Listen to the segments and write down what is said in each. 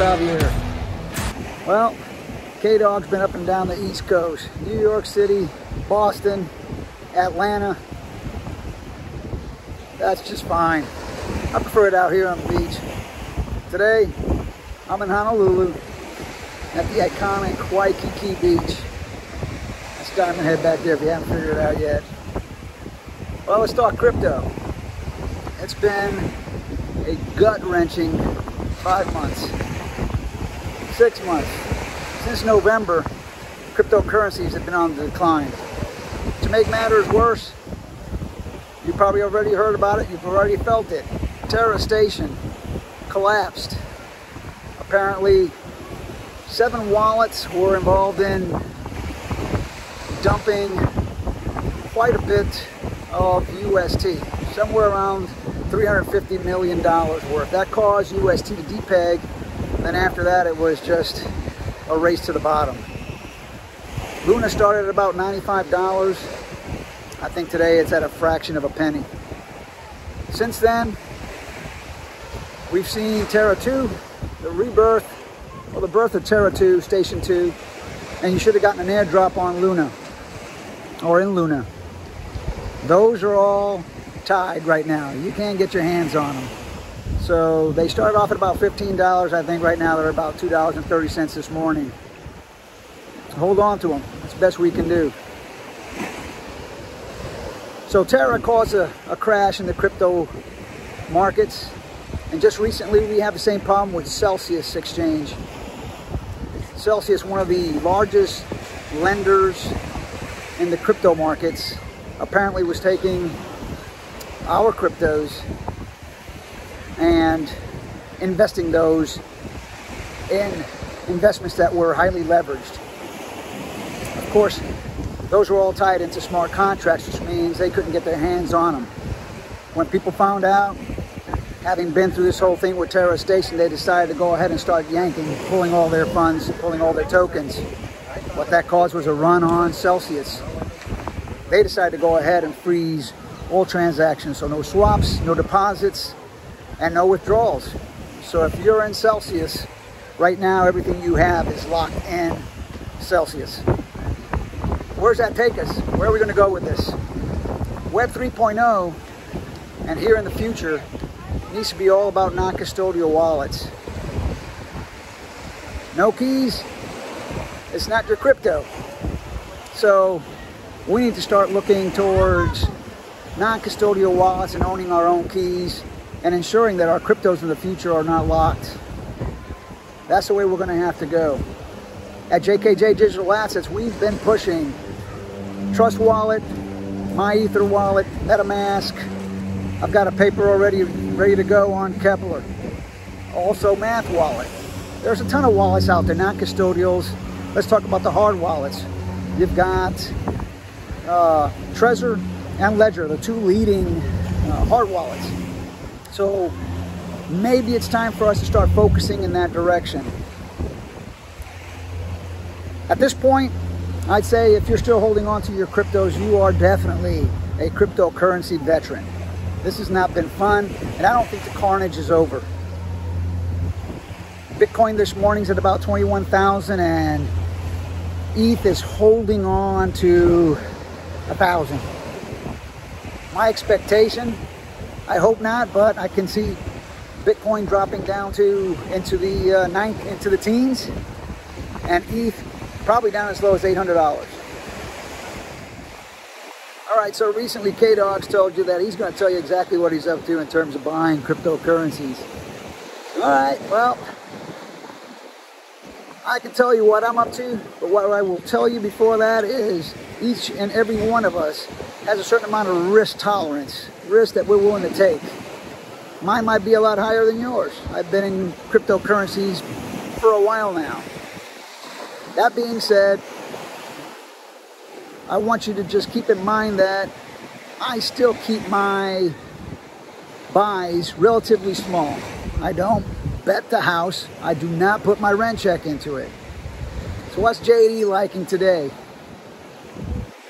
Javier. Well, K-Dog's been up and down the East Coast. New York City, Boston, Atlanta. That's just fine. I prefer it out here on the beach. Today, I'm in Honolulu at the iconic Waikiki Beach. That's Diamond Head back there if you haven't figured it out yet. Well, let's talk crypto. It's been a gut-wrenching five months, six months. Since November, cryptocurrencies have been on the decline. To make matters worse, you probably already heard about it, you've already felt it. Terra Station collapsed. Apparently, seven wallets were involved in dumping quite a bit of UST, somewhere around $350 million worth. That caused UST to depeg. Then after that, it was just a race to the bottom. Luna started at about $95. I think today it's at a fraction of a penny. Since then, we've seen Terra 2, the rebirth, or the birth of Terra 2, Station 2, and you should have gotten an airdrop on Luna, or in Luna. Those are all tied right now. You can't get your hands on them. So they started off at about $15. I think right now they're about $2.30 this morning. So hold on to them. That's the best we can do. So Terra caused a, a crash in the crypto markets. And just recently we have the same problem with Celsius Exchange. Celsius, one of the largest lenders in the crypto markets, apparently was taking our cryptos and investing those in investments that were highly leveraged. Of course, those were all tied into smart contracts, which means they couldn't get their hands on them. When people found out, having been through this whole thing with Terra Station, they decided to go ahead and start yanking, pulling all their funds, pulling all their tokens. What that caused was a run on Celsius. They decided to go ahead and freeze all transactions. So no swaps, no deposits, and no withdrawals. So if you're in Celsius, right now everything you have is locked in Celsius. Where's that take us? Where are we going to go with this? Web 3.0 and here in the future needs to be all about non-custodial wallets. No keys, it's not your crypto. So we need to start looking towards non-custodial wallets and owning our own keys and ensuring that our cryptos in the future are not locked. That's the way we're going to have to go. At JKJ Digital Assets, we've been pushing Trust Wallet, My Ether Wallet, MetaMask. I've got a paper already ready to go on Keplr. Also Math Wallet. There's a ton of wallets out there, not custodials. Let's talk about the hard wallets. You've got uh, Trezor and Ledger, the two leading uh, hard wallets. So maybe it's time for us to start focusing in that direction. At this point, I'd say if you're still holding on to your cryptos, you are definitely a cryptocurrency veteran. This has not been fun, and I don't think the carnage is over. Bitcoin this morning's at about 21,000 and ETH is holding on to a thousand. My expectation, I hope not, but I can see Bitcoin dropping down to into the uh, ninth, into the teens, and ETH probably down as low as $800. All right, so recently K-Dogs told you that he's going to tell you exactly what he's up to in terms of buying cryptocurrencies. All right, well, I can tell you what I'm up to, but what I will tell you before that is each and every one of us has a certain amount of risk tolerance, risk that we're willing to take. Mine might be a lot higher than yours. I've been in cryptocurrencies for a while now. That being said, I want you to just keep in mind that I still keep my buys relatively small. I don't bet the house. I do not put my rent check into it. So what's JD liking today?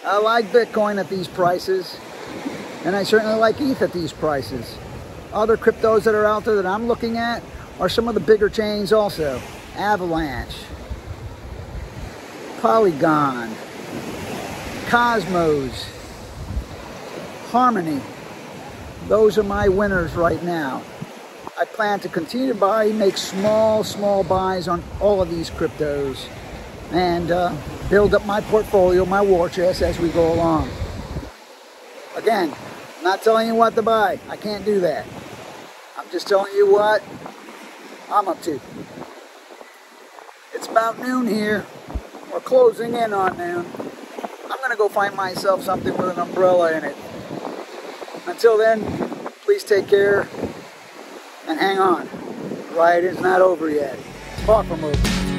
I like Bitcoin at these prices, and I certainly like ETH at these prices. Other cryptos that are out there that I'm looking at are some of the bigger chains also. Avalanche, Polygon, Cosmos, Harmony. Those are my winners right now. I plan to continue to buy, make small, small buys on all of these cryptos and uh, build up my portfolio, my war chest as we go along. Again, I'm not telling you what to buy. I can't do that. I'm just telling you what I'm up to. It's about noon here. We're closing in on noon. I'm going to go find myself something with an umbrella in it. Until then, please take care and hang on. The ride is not over yet. Far from over.